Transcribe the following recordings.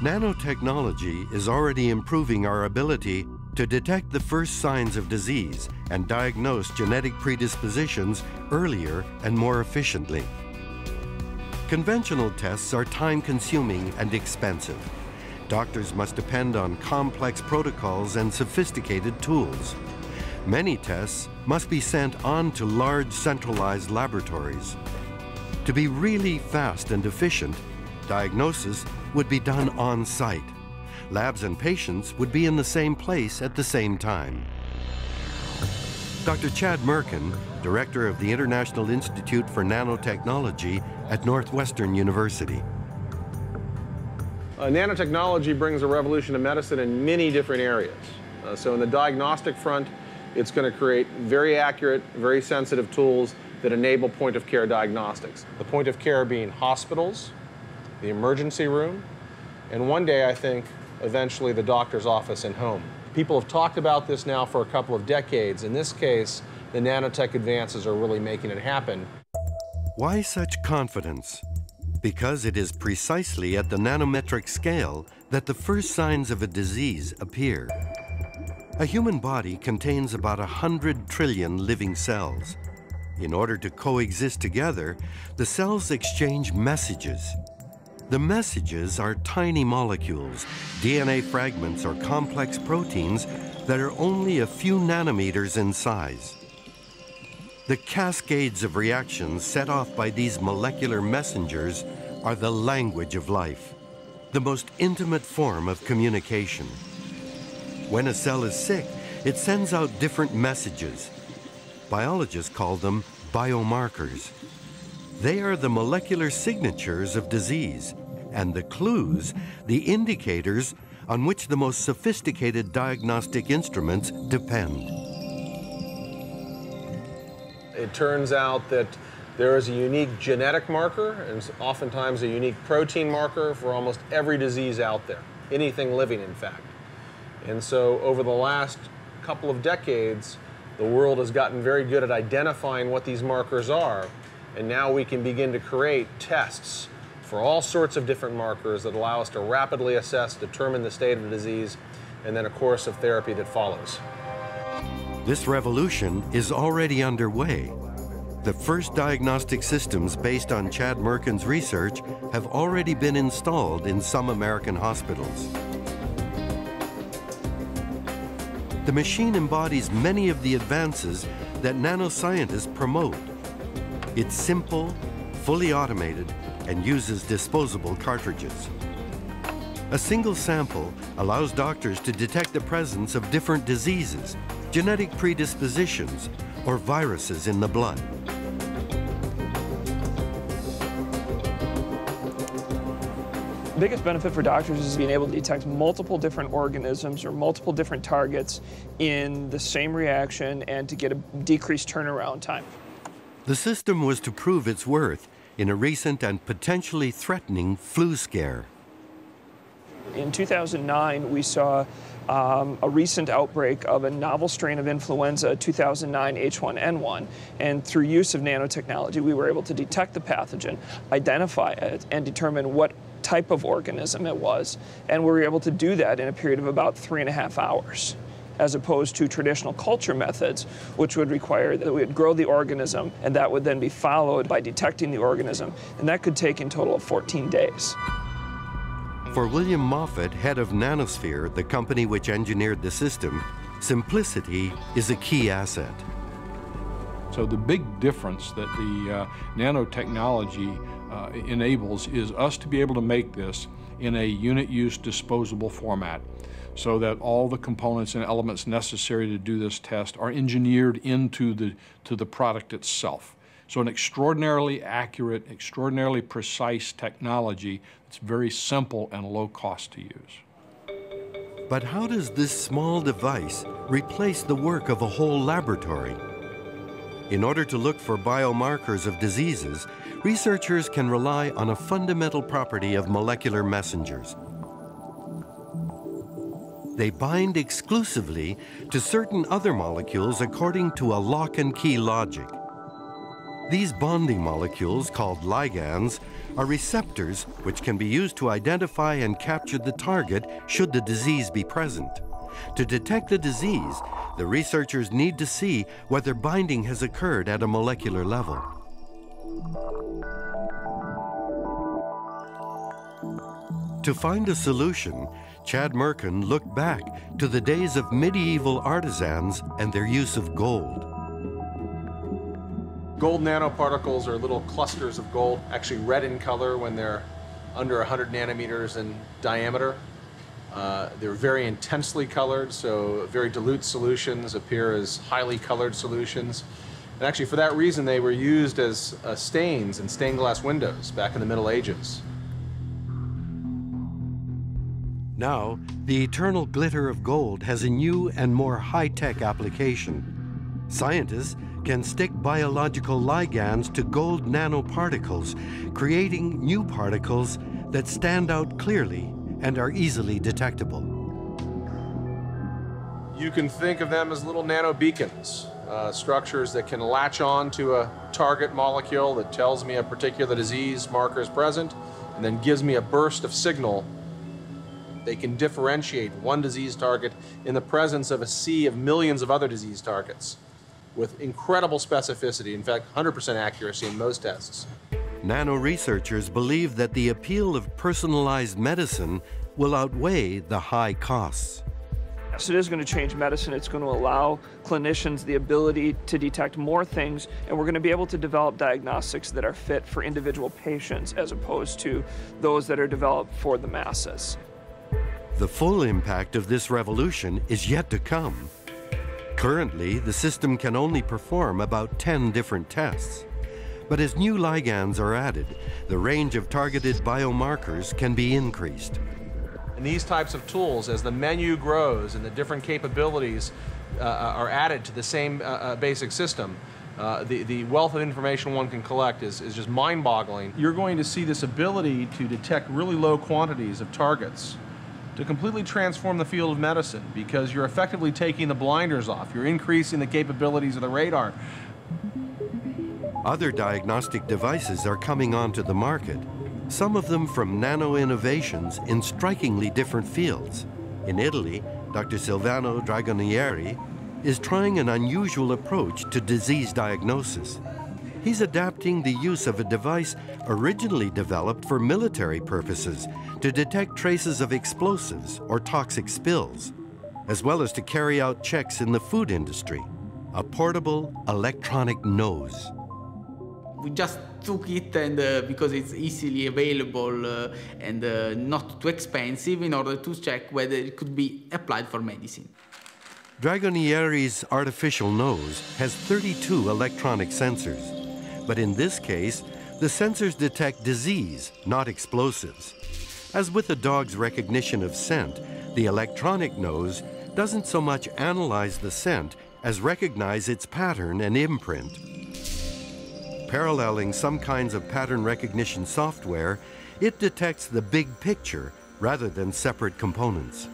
Nanotechnology is already improving our ability to detect the first signs of disease and diagnose genetic predispositions earlier and more efficiently. Conventional tests are time-consuming and expensive. Doctors must depend on complex protocols and sophisticated tools. Many tests must be sent on to large centralized laboratories. To be really fast and efficient, diagnosis would be done on site. Labs and patients would be in the same place at the same time. Dr. Chad Mirkin, director of the International Institute for Nanotechnology at Northwestern University. Uh, nanotechnology brings a revolution to medicine in many different areas. Uh, so in the diagnostic front, it's going to create very accurate, very sensitive tools that enable point of care diagnostics. The point of care being hospitals, the emergency room, and one day I think eventually the doctor's office and home. People have talked about this now for a couple of decades. In this case, the nanotech advances are really making it happen. Why such confidence? Because it is precisely at the nanometric scale that the first signs of a disease appear. A human body contains about 100 trillion living cells. In order to coexist together, the cells exchange messages. The messages are tiny molecules, DNA fragments or complex proteins that are only a few nanometers in size. The cascades of reactions set off by these molecular messengers are the language of life, the most intimate form of communication. When a cell is sick, it sends out different messages. Biologists call them biomarkers. They are the molecular signatures of disease and the clues, the indicators on which the most sophisticated diagnostic instruments depend. It turns out that there is a unique genetic marker and oftentimes a unique protein marker for almost every disease out there, anything living in fact. And so over the last couple of decades, the world has gotten very good at identifying what these markers are, and now we can begin to create tests for all sorts of different markers that allow us to rapidly assess, determine the state of the disease, and then a course of therapy that follows. This revolution is already underway. The first diagnostic systems based on Chad Mirkin's research have already been installed in some American hospitals. The machine embodies many of the advances that nanoscientists promote. It's simple, fully automated, and uses disposable cartridges. A single sample allows doctors to detect the presence of different diseases, genetic predispositions, or viruses in the blood. The biggest benefit for doctors is being able to detect multiple different organisms or multiple different targets in the same reaction and to get a decreased turnaround time. The system was to prove its worth in a recent and potentially threatening flu scare. In 2009, we saw um, a recent outbreak of a novel strain of influenza, 2009 H1N1. And through use of nanotechnology, we were able to detect the pathogen, identify it, and determine what type of organism it was. And we were able to do that in a period of about three and a half hours as opposed to traditional culture methods, which would require that we would grow the organism and that would then be followed by detecting the organism. And that could take in total of 14 days. For William Moffitt, head of Nanosphere, the company which engineered the system, simplicity is a key asset. So the big difference that the uh, nanotechnology uh, enables is us to be able to make this in a unit use disposable format so that all the components and elements necessary to do this test are engineered into the, to the product itself. So an extraordinarily accurate, extraordinarily precise technology that's very simple and low cost to use. But how does this small device replace the work of a whole laboratory? In order to look for biomarkers of diseases, researchers can rely on a fundamental property of molecular messengers. They bind exclusively to certain other molecules according to a lock and key logic. These bonding molecules, called ligands, are receptors which can be used to identify and capture the target should the disease be present. To detect the disease, the researchers need to see whether binding has occurred at a molecular level. To find a solution, Chad Mirkin looked back to the days of medieval artisans and their use of gold. Gold nanoparticles are little clusters of gold, actually red in color when they're under 100 nanometers in diameter. Uh, they're very intensely colored, so very dilute solutions appear as highly colored solutions. And actually, for that reason, they were used as uh, stains in stained glass windows back in the Middle Ages. Now, the eternal glitter of gold has a new and more high-tech application. Scientists can stick biological ligands to gold nanoparticles, creating new particles that stand out clearly and are easily detectable. You can think of them as little nano beacons, uh, structures that can latch on to a target molecule that tells me a particular disease marker is present and then gives me a burst of signal they can differentiate one disease target in the presence of a sea of millions of other disease targets with incredible specificity, in fact, 100% accuracy in most tests. Nano researchers believe that the appeal of personalized medicine will outweigh the high costs. Yes, it is going to change medicine. It's going to allow clinicians the ability to detect more things, and we're going to be able to develop diagnostics that are fit for individual patients as opposed to those that are developed for the masses. The full impact of this revolution is yet to come. Currently, the system can only perform about 10 different tests. But as new ligands are added, the range of targeted biomarkers can be increased. And these types of tools, as the menu grows and the different capabilities uh, are added to the same uh, uh, basic system, uh, the, the wealth of information one can collect is, is just mind-boggling. You're going to see this ability to detect really low quantities of targets to completely transform the field of medicine because you're effectively taking the blinders off. You're increasing the capabilities of the radar. Other diagnostic devices are coming onto the market, some of them from nano innovations in strikingly different fields. In Italy, Dr. Silvano Dragonieri is trying an unusual approach to disease diagnosis. He's adapting the use of a device originally developed for military purposes to detect traces of explosives or toxic spills, as well as to carry out checks in the food industry. A portable electronic nose. We just took it and uh, because it's easily available uh, and uh, not too expensive in order to check whether it could be applied for medicine. Dragonieri's artificial nose has 32 electronic sensors, but in this case, the sensors detect disease, not explosives. As with a dog's recognition of scent, the electronic nose doesn't so much analyze the scent as recognize its pattern and imprint. Paralleling some kinds of pattern recognition software, it detects the big picture rather than separate components.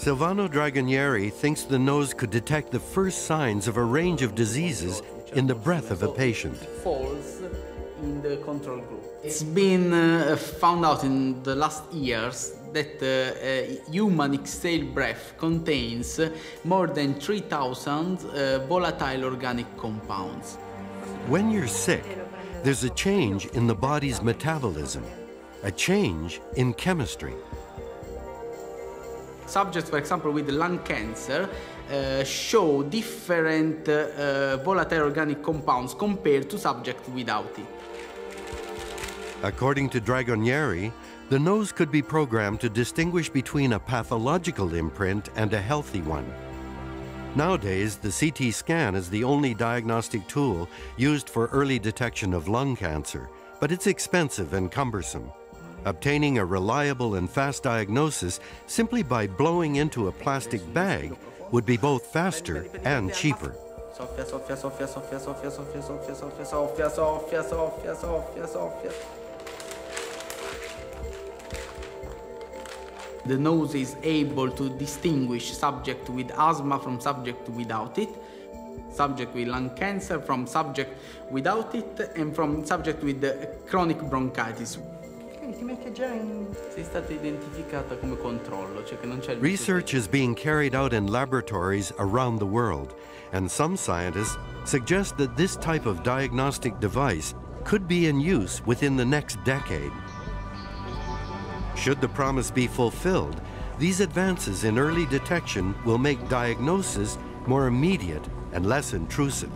Silvano Dragonieri thinks the nose could detect the first signs of a range of diseases in the breath of a patient. Falls in the control group. It's been uh, found out in the last years that uh, uh, human exhaled breath contains more than 3,000 uh, volatile organic compounds. When you're sick, there's a change in the body's metabolism, a change in chemistry. Subjects, for example, with lung cancer uh, show different uh, volatile organic compounds compared to subjects without it. According to Dragonieri, the nose could be programmed to distinguish between a pathological imprint and a healthy one. Nowadays, the CT scan is the only diagnostic tool used for early detection of lung cancer, but it's expensive and cumbersome. Obtaining a reliable and fast diagnosis simply by blowing into a plastic bag would be both faster and cheaper. The nose is able to distinguish subject with asthma from subject without it. subject with lung cancer, from subject without it, and from subject with chronic bronchitis. Research is being carried out in laboratories around the world, and some scientists suggest that this type of diagnostic device could be in use within the next decade. Should the promise be fulfilled, these advances in early detection will make diagnosis more immediate and less intrusive.